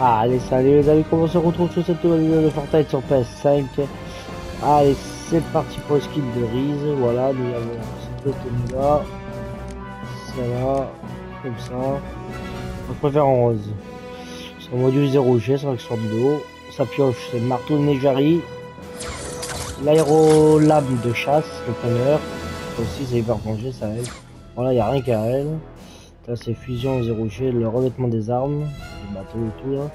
Allez, salut les amis, comment on se retrouve sur cette nouvelle vidéo de Fortnite sur PS5 Allez, c'est parti pour le skin de Reese, voilà, nous avons cette tenue là, celle-là, comme ça, on préfère en rose. Son module 0 G, son action de dos, sa pioche c'est le marteau de Nejari, l'aérolame de chasse, le preneur, aussi c'est hyper plongé, ça aide. Voilà, il n'y a rien qu'à elle. C'est fusion 0 G, le revêtement des armes, bateau et tout là.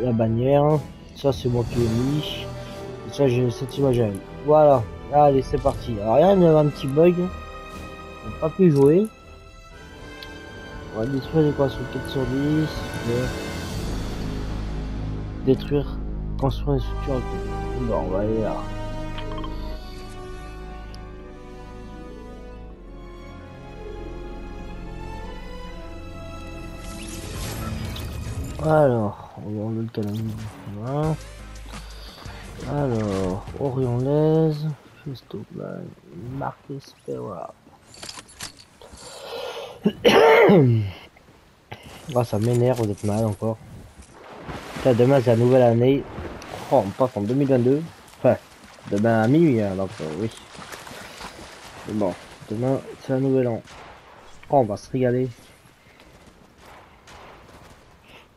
La bannière, ça c'est moi qui l'ai mis. Et ça j'ai cette image. Voilà, allez c'est parti. Alors il y avait un petit bug. On n'a pas pu jouer. On va détruire l'équation 4 sur 10. Détruire, construire une structure. On va aller là. Alors, on va le calendrier. Alors, Orion Laise, Festo Marquez Spera. ah, ça m'énerve d'être mal encore. Demain c'est la nouvelle année. Oh, on passe en 2022. Enfin, demain à minuit, hein, donc euh, oui. Bon, demain c'est la nouvelle an. Oh, on va se régaler.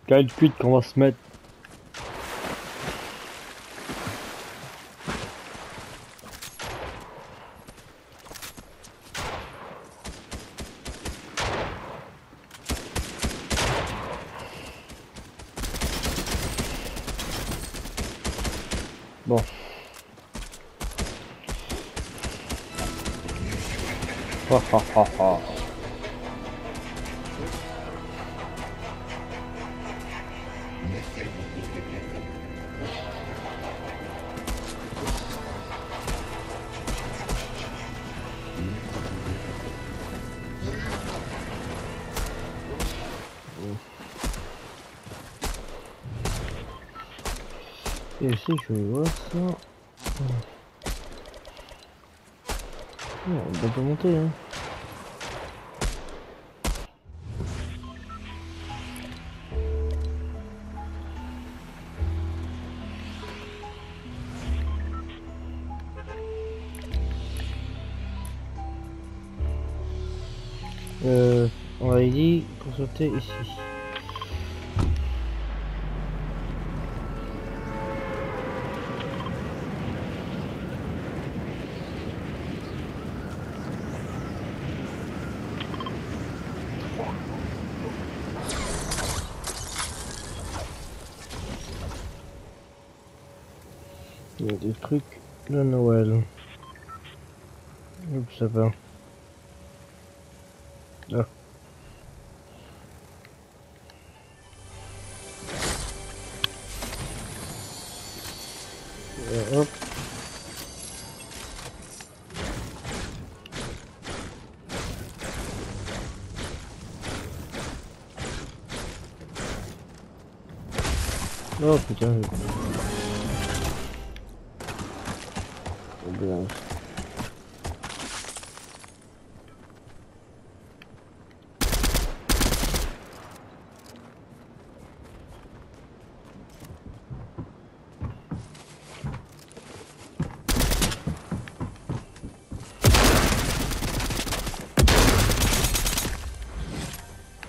Quelle cuite qu'on va se mettre. Bon. Et ici, je vois ça. Oh, on peut monter, hein. Euh, on avait dit pour sauter ici. Il y a des trucs de Noël. Oups, ça va. Ah.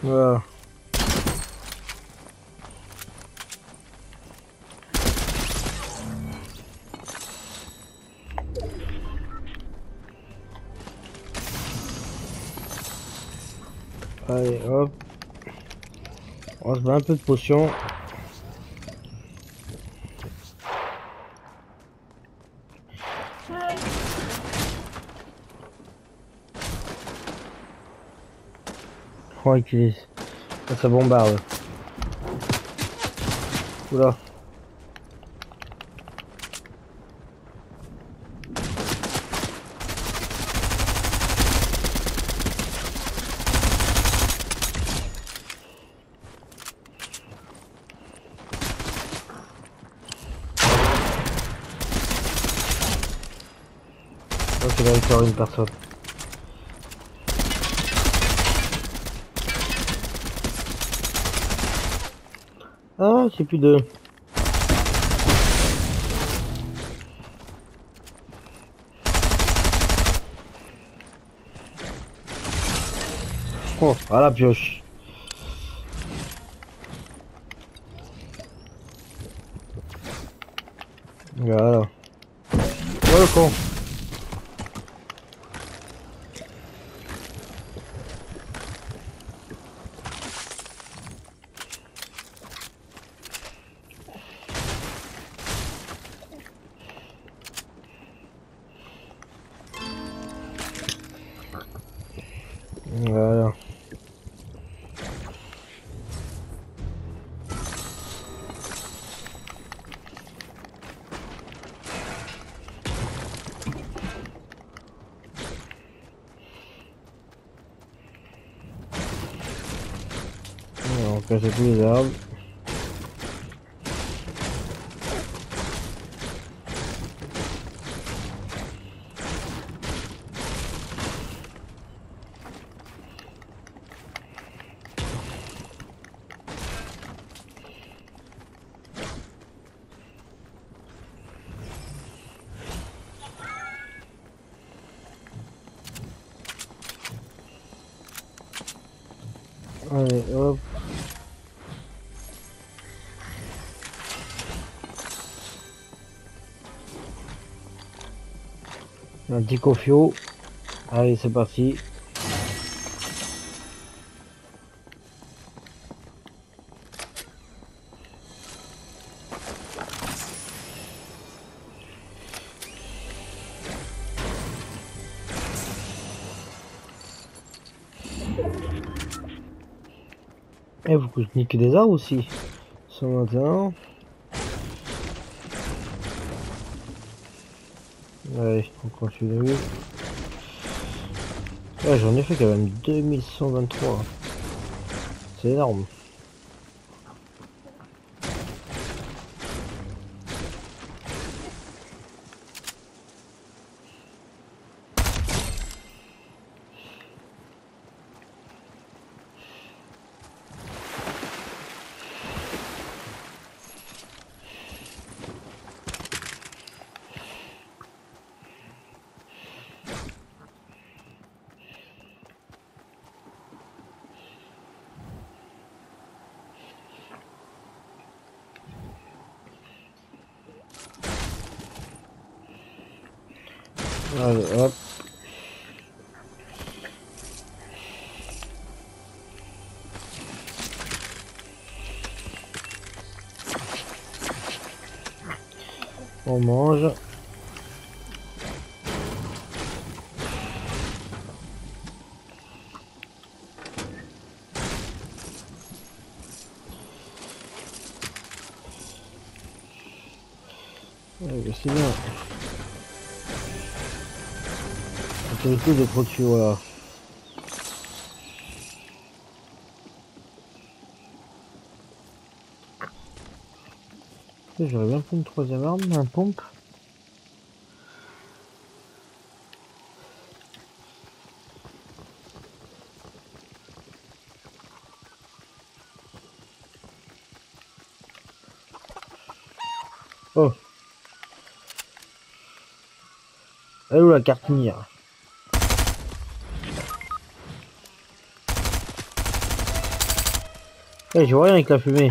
Allez, hop. On se met un peu de potion. Oh, qu'il est... Ça, bombarde. Oula. Ok, là, sort une personne. Ah, c'est plus de... Oh, à la pioche. Voilà. Oh le con. On va casser tous les arbres. Allez, hop. Un petit cofio. Allez, c'est parti. Et vous niquer des arbres aussi. Ce matin. Allez, on continue. Ouais, j'en ai fait quand même 2123. C'est énorme. Allez, hop. On mange. Autorité de procure, voilà. J'aurais bien pris une troisième arme, un pompe. Oh. Elle est où la carte mire Eh, je vois rien avec la fumée.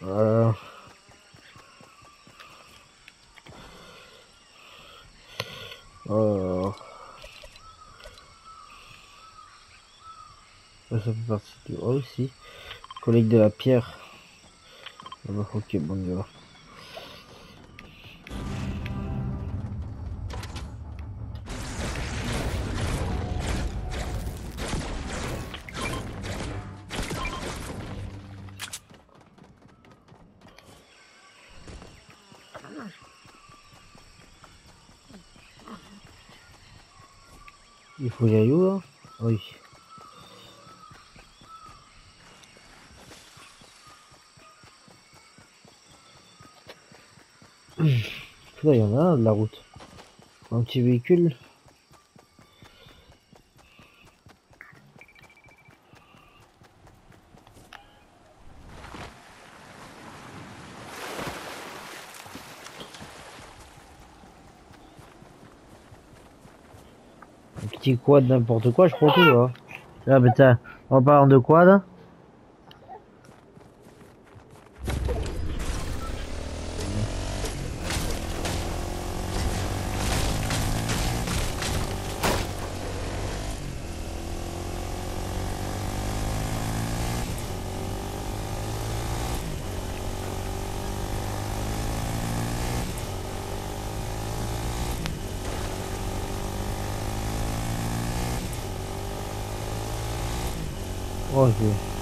Voilà. Oh. Ça fait partie du... Oh, aussi. Collègue de la pierre. Ah bah, ok, bon, on y va. Il faut y aller où là Oui. Là, il y en a de la route. Un petit véhicule. Petit quad n'importe quoi, je prends tout là. Là, putain, en parlant de quad. Oh, je...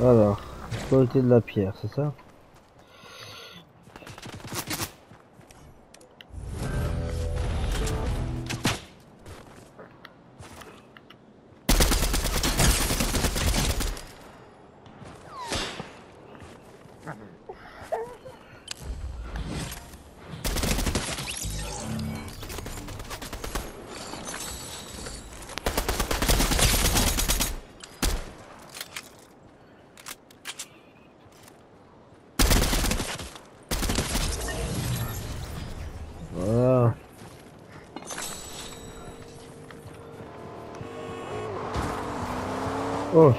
Euh, Côté de la pierre, c'est ça? Oh.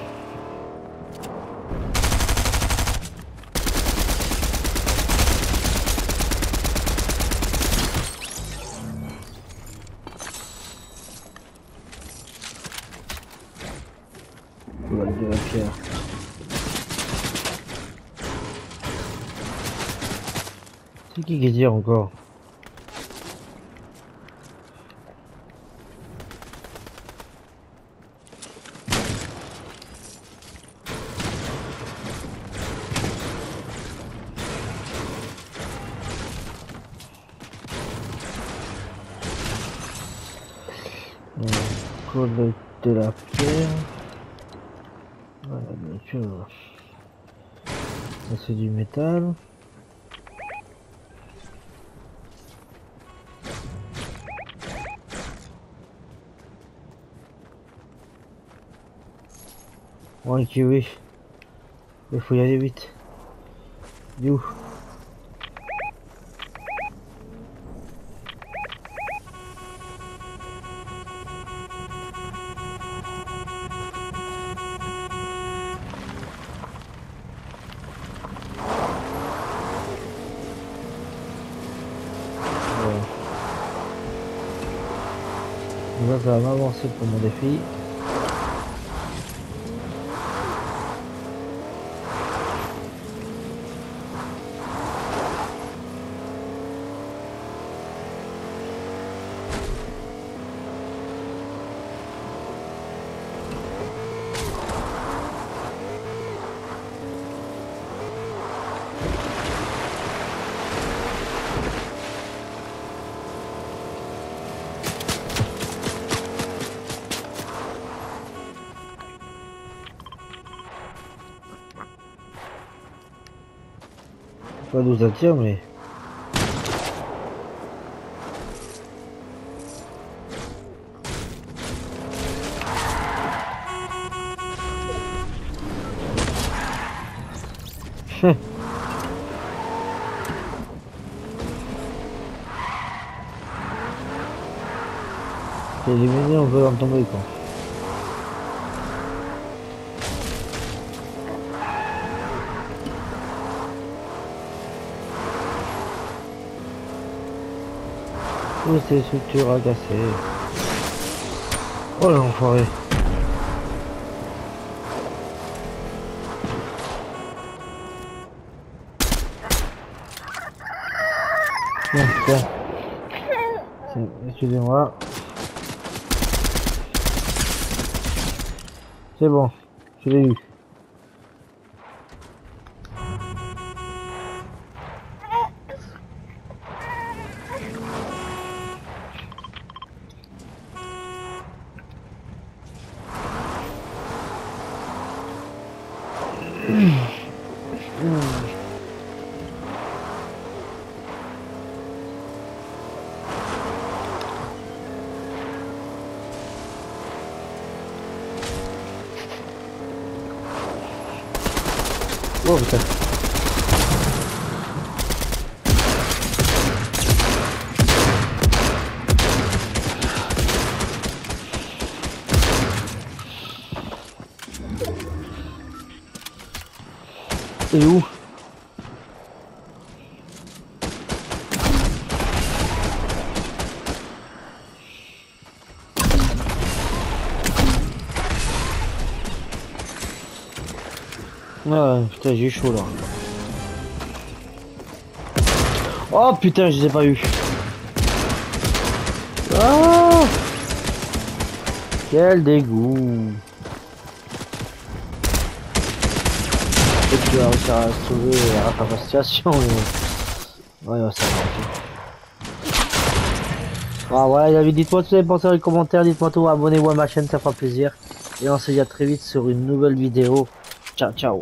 De la pierre. C'est qui qui tire encore? Colle de la pierre. Voilà, bien sûr. Ça c'est du métal. Ouais, kiwi. Il faut y aller vite. You. Là, ça va m'avancer pour mon défi. Pas d'où ça tire, mais. Chut. T'es éliminé, on veut en tomber quoi. Toutes ces structures agacées. Oh l'enfoiré. Excusez-moi. C'est bon, je l'ai eu. Oh putain. Ouais, putain, j'ai chaud là. Oh putain, je les ai pas eu. Ah Quel dégoût. Et tu vas réussir à sauver la situation. Mais... Ouais, ouais, ça va. Ah voilà, David, dites-moi tout ce que vous avez dans les commentaires, dites-moi tout, abonnez-vous à ma chaîne, ça fera plaisir. Et on se dit à très vite sur une nouvelle vidéo. 叫叫